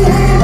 Yeah.